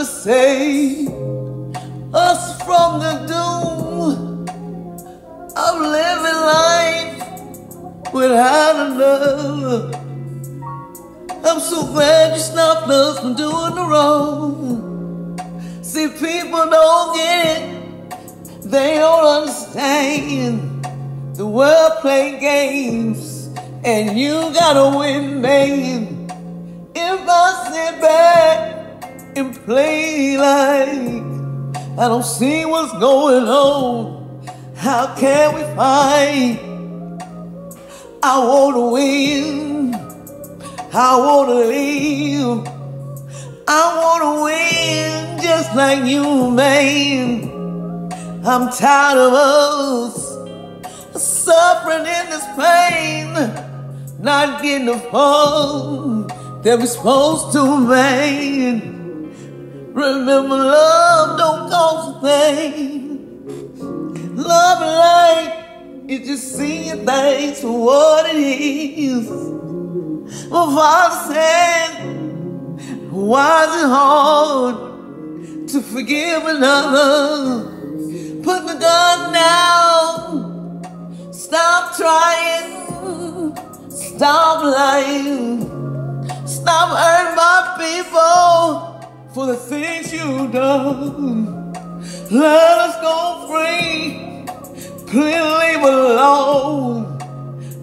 to save us from the doom of living life without a love. I'm so glad you stopped us from doing the wrong. See, people don't get it, they don't understand. The world play games, and you gotta win, man. If I sit back play like I don't see what's going on, how can we fight? I wanna win, I wanna live, I wanna win just like you, man. I'm tired of us suffering in this pain, not getting the fun that we're supposed to make. Remember, love don't cost a thing. Love like is just seeing things for what it is. My father said, why is it hard to forgive another? Put the gun down. Stop trying. Stop lying. Stop hurting my people for the things you've done. Let us go free. Please leave alone.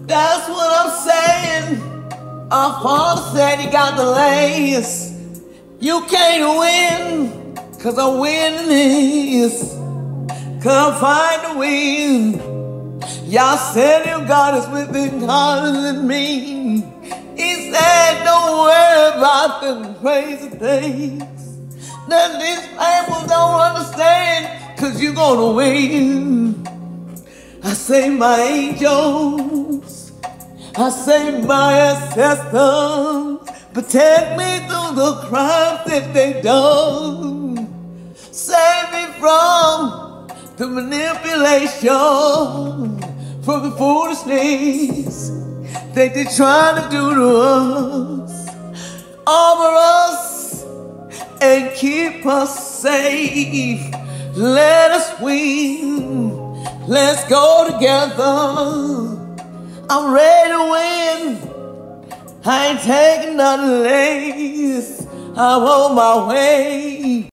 That's what I'm saying. Our father said he got the last. You can't win, cause I'm winning this. Come find the win. Y'all said you God is within God than me. He said, don't worry about them crazy things that these people don't understand, cause you're gonna win. I say my angels, I say my ancestors, protect me through the crimes that they done. Save me from the manipulation, from the foolishness that they trying to do to us. Armor us and keep us safe. Let us win. Let's go together. I'm ready to win. I ain't taking nothing less. I'm on my way.